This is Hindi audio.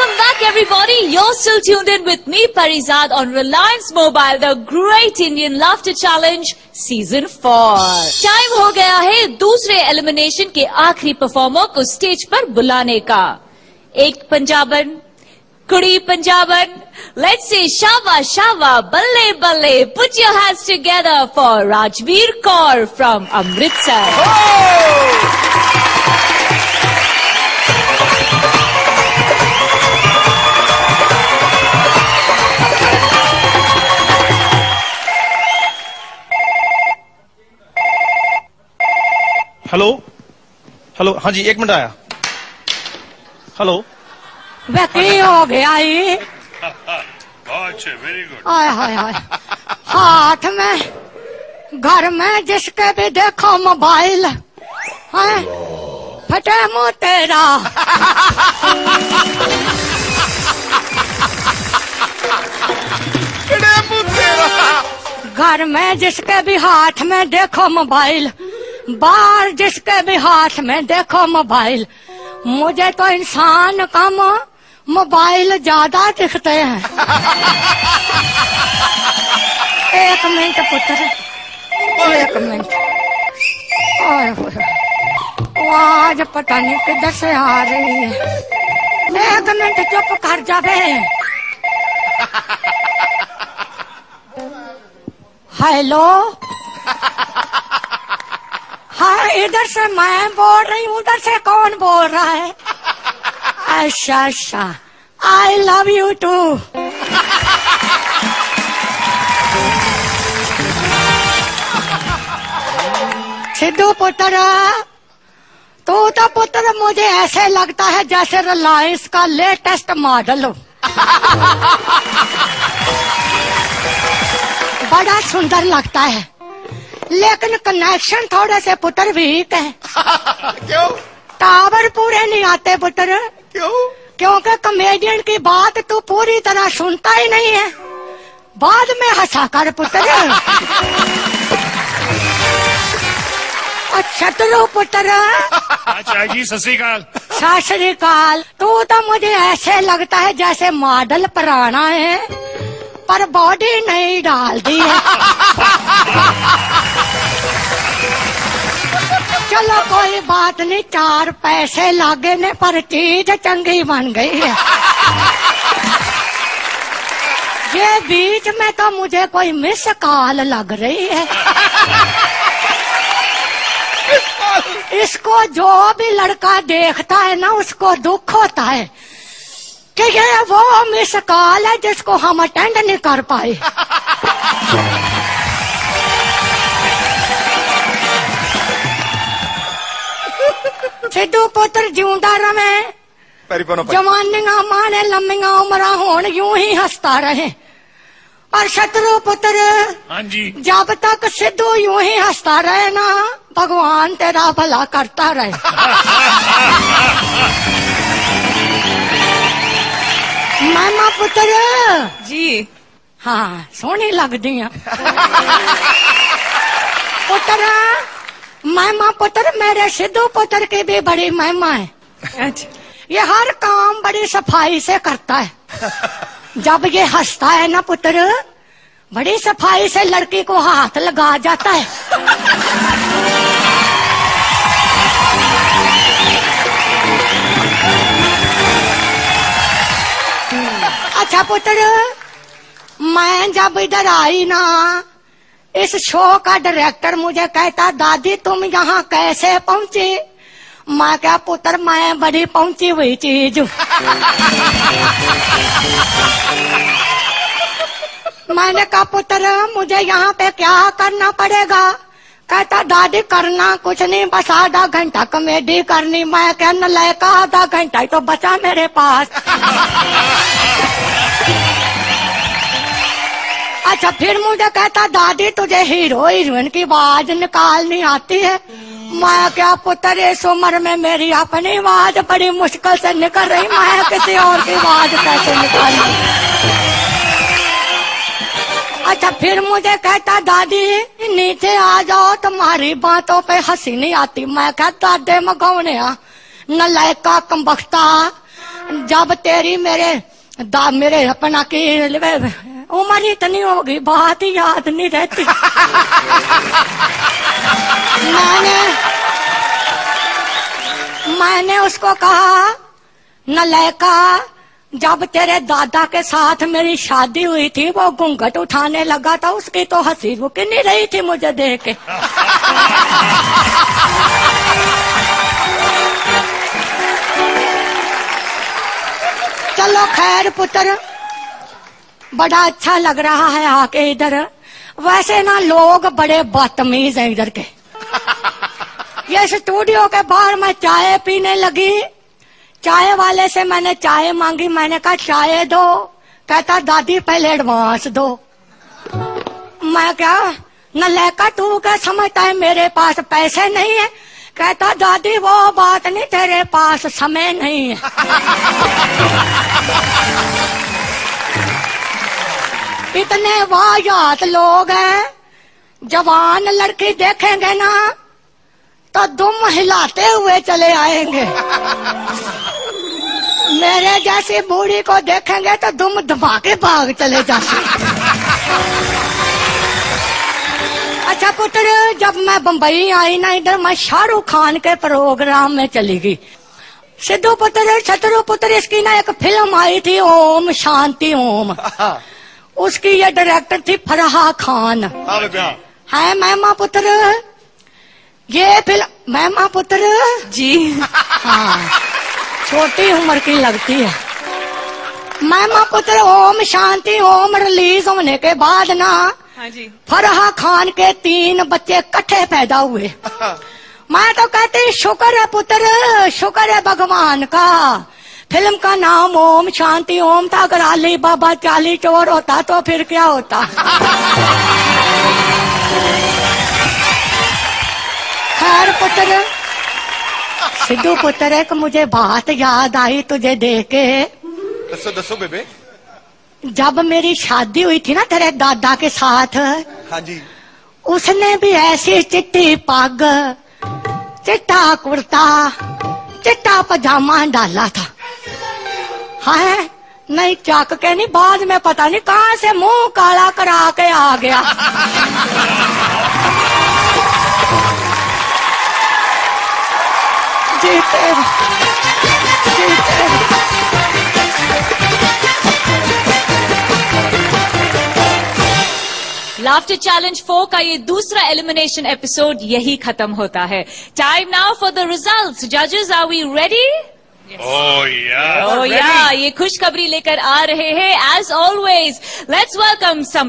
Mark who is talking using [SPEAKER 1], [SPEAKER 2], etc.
[SPEAKER 1] Welcome back, everybody. You're still tuned in with me, Parizad, on Reliance Mobile, the Great Indian Laughter Challenge, Season 4. Time हो गया है दूसरे एलिमिनेशन के आखिरी परफॉर्मर को स्टेज पर बुलाने का एक पंजाबन कुड़ी पंजाबन लेट्स से शावा शावा बल्ले बल्ले put your hands together for Rajveer Kaur from
[SPEAKER 2] Amritsar Hello हाँ जी एक मिनट आया। हेलो
[SPEAKER 3] वे हो गया
[SPEAKER 4] अच्छे वेरी गुड
[SPEAKER 3] आय हाय हाय। हाथ में घर में जिसके भी देखो मोबाइल है? फटे मुँह तेरा। घर में जिसके भी हाथ में देखो मोबाइल बाहर जिसके भी हाथ में देखो मोबाइल, मुझे तो इंसान कम मोबाइल ज़्यादा दिखते हैं। एक मिनट पुत्र, एक मिनट। आज पता नहीं किधर से आ रही है। एक मिनट चुप कर जावे। हेलो? इधर से मैं बोल रही हूँ, उधर से कौन बोल रहा है? अच्छा अच्छा। I love you too Sidhu पुत्र, तू तो पुत्र मुझे ऐसे लगता है जैसे रिलायंस का लेटेस्ट मॉडल हो। बड़ा सुंदर लगता है। लेकिन कनेक्शन थोड़े से पुत्र वीक है।
[SPEAKER 5] क्यों?
[SPEAKER 3] टावर पूरे नहीं आते पुत्र
[SPEAKER 5] क्यों?
[SPEAKER 3] क्योंकि कॉमेडियन की बात तू पूरी तरह सुनता ही नहीं है। बाद में हंसा कर पुत्र अच्छा तुलो पुत्र
[SPEAKER 4] अच्छा जी सत श्रीकाल।
[SPEAKER 3] तू तो मुझे ऐसे लगता है जैसे मॉडल पुराना है पर बॉडी नहीं डालती है। चलो कोई बात नहीं, चार पैसे लागे ने, पर चीज़ चंगी बन गई है। ये बीच में तो मुझे कोई मिस कॉल लग रही है। इसको जो भी लड़का देखता है ना, उसको दुख होता है कि ये वो मिस कॉल है जिसको हम अटेंड नहीं कर पाए। सिद्धू पुत्र जिਉਂਦਾ रवे जवानियाँ माने लम्बियाँ उम्र होन यूँ ही हंसता रहे और शत्रु पुत्र
[SPEAKER 4] हाँ जी
[SPEAKER 3] जब तक सिद्धू यूँ ही हंसता रहे ना भगवान तेरा भला करता रहे मामा पुत्र
[SPEAKER 1] जी
[SPEAKER 3] हाँ सोहनी लगदी पुत्र महिमा पुत्र मेरे सिद्धू पुत्र की भी बड़ी महिमा है।
[SPEAKER 1] अच्छा।
[SPEAKER 3] ये हर काम बड़ी सफ़ाई से करता है। जब ये हंसता है ना पुत्र बड़ी सफ़ाई से लड़की को हाथ लगा जाता है। अच्छा पुत्र मैं जब इधर आई ना इस शो का डायरेक्टर मुझे कहता, दादी, तुम यहाँ कैसे पहुँची? मैं क्या पुत्र, मैं बड़ी पहुँची हुई चीज़। मैंने कहा, पुत्र, मुझे यहाँ पे क्या करना पड़ेगा? कहता, दादी, करना कुछ नहीं, बस आधा घंटा कॉमेडी करनी। मैं कहना लैका आधा घंटा तो बचा मेरे पास। अच्छा फिर मुझे कहता, दादी, तुझे हीरो, हीरोइन की आवाज़ निकालनी आती है। मैं क्या पुत्र, इस उम्र में मेरी अपनी आवाज़ बड़ी मुश्किल से निकल रही। मैं किसी और की आवाज़ कैसे निकालू अच्छा फिर मुझे कहता, दादी, नीचे आ जाओ, तुम्हारी बातों पे हँसी नहीं आती। मैं क्या दादे मगौने न लैका कम जब तेरी मेरे दा, मेरे अपना की उम्र इतनी हो गई, बात ही याद नहीं रहती। मैंने मैंने उसको कहा नलैका जब तेरे दादा के साथ मेरी शादी हुई थी, वो घूंघट उठाने लगा था, उसकी तो हँसी रुक नहीं रही थी मुझे देख के। चलो खैर पुत्र बड़ा अच्छा लग रहा है आके इधर। वैसे ना लोग बड़े बदतमीज हैं इधर के। ये स्टूडियो के बाहर मैं चाय पीने लगी। चाय वाले से मैंने चाय मांगी मैंने कहा चाय दो। कहता दादी पहले एडवांस दो। मैं क्या न लेकर तू क्या समझता है मेरे पास पैसे नहीं है? कहता दादी वो बात नहीं तेरे पास समय नहीं है। इतने वाहियात लोग हैं। जवान लड़की देखेंगे ना तो दुम हिलाते हुए चले आएँगे। मेरे जैसी बूढ़ी को देखेंगे तो दुम दबा के भाग चले जाते अच्छा पुत्र, जब मैं बम्बई आई ना, इधर मैं शाहरुख खान के प्रोग्राम में चली गई। सिद्धू पुत्र छतरु पुत्र इसकी ना एक फ़िल्म आई थी, ओम शांति, ओम। उसकी ये डायरेक्टर थी फरहा खान।
[SPEAKER 5] हाँ हाँ
[SPEAKER 3] है मैमा पुत्र? ये फ़िल्म मैमा पुत्र?
[SPEAKER 1] जी।
[SPEAKER 3] हाँ। छोटी उम्र की लगती है। मैमा पुत्र ओम शांति ओम रिलीज़ होने के बाद ना
[SPEAKER 1] हाँ जी।
[SPEAKER 3] फरहा खान के तीन बच्चे कट्ठे पैदा हुए। मैं तो कहती शुक्र है पुत्र शुक्र है भगवान का। फ़िल्म का नाम ओम शांति ओम था अगर अली बाबा चाली चोर होता तो फिर क्या होता? खैर पुत्र सिद्धू पुत्र एक मुझे बात याद आई तुझे देख के।
[SPEAKER 5] दसो दसो बेबे।
[SPEAKER 3] जब मेरी शादी हुई थी ना तेरे दादा के साथ
[SPEAKER 5] हाँ जी।
[SPEAKER 3] उसने भी ऐसी चिट्टी पग चिट्टा कुर्ता चिट्टा पजामा डाला था। है नहीं, चक के नहीं, बाद में पता नहीं कहाँ से मुँह काला करा के आ गया। जीते जीते
[SPEAKER 1] लाफ्टर चैलेंज फोर का ये दूसरा एलिमिनेशन एपिसोड यही खत्म होता है। Time now for the result जजेस are we ready
[SPEAKER 4] Oh yeah.
[SPEAKER 1] Oh yeah, ये खुशखबरी लेकर आ रहे हैं as always let's welcome some